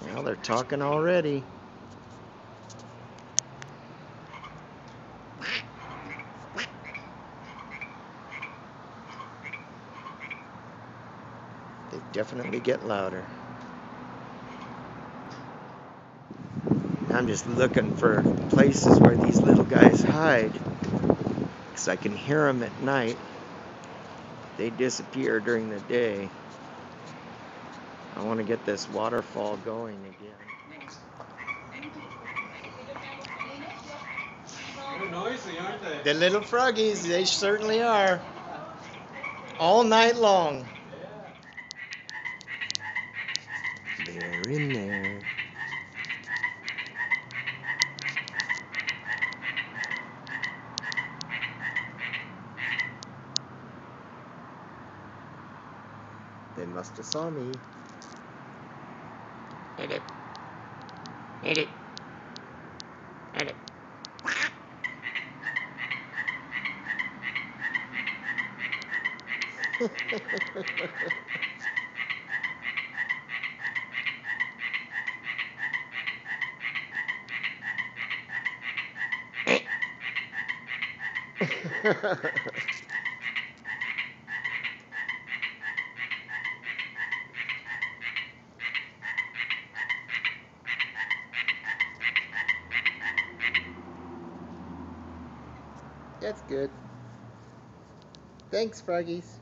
Well, they're talking already. They definitely get louder. I'm just looking for places where these little guys hide. Because I can hear them at night. They disappear during the day. I want to get this waterfall going again. They're noisy, aren't they? The little froggies, they certainly are. All night long. They're in there. They must have saw me. 寝る寝る寝るフフフフ That's good. Thanks, Froggies.